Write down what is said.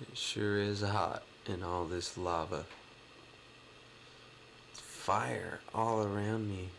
It Sure is hot in all this lava. Fire all around me.